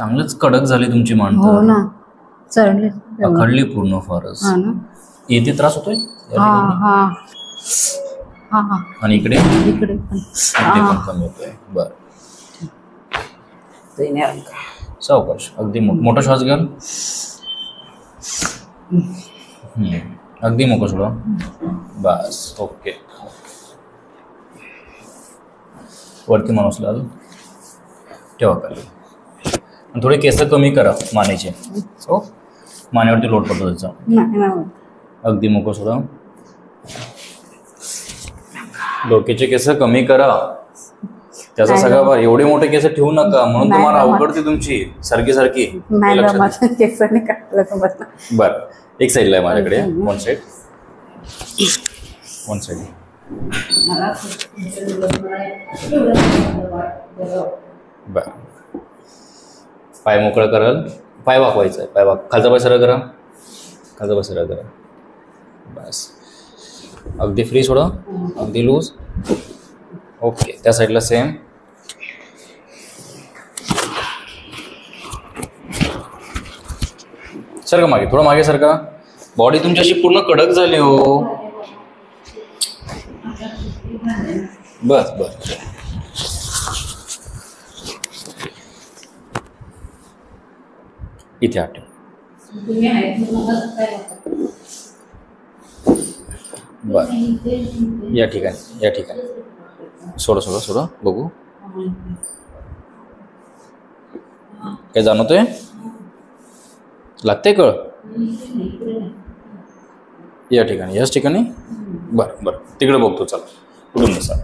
चांगलंच कडक झाली तुमची मान हो. ना. चढले. अखडली पूर्ण फारच हा ना. येथे त्रास होतोय? या हा ठिकाणी? हा. हा हा. आणि इकडे? इकडे पण. कमी होतोय. बर. सावकाश. अगदी मो- मोठा श्वास घ्या हम्म. अगदी मोकं सोडा. बस. ओके. वरती माणूस लाल. ठेवा खाली. आणि थोडे केस कमी करा मानेचे. हो? मानेवरती लोट पडतो त्याचा. अगदी मोकं सोडा डोक्याचे केस कमी करा. त्याचा सगळा भार एवढे मोठे केस ठेवू नका. म्हणून तुम्हाला. अवघडते तुमची सारखी सारखी. बरं. एक साईडला आहे माझ्याकडे. वन साईड वन साईड बर. पाय मोकळं कराल पाय वाकवायचा आहे. पाय वाक खालचा पाय सरळ करा. खालचा पाय सरळ करा. बस. अगदी फ्री सोडा. अगदी लूज ओके त्या साईडला सेम सर मागे थोडं मागे सरका. बॉडी तुमची अशी पूर्ण कडक झाली हो. बस बस. इथे आठ बर. या ठिकाणी या ठिकाणी. सोडा सोडा सोडा बघू. काय जाणवतोय? लागते कळ? या ठिकाणी याच ठिकाणी? बरं बरं. तिकडे बघतो चला. कुठून नसा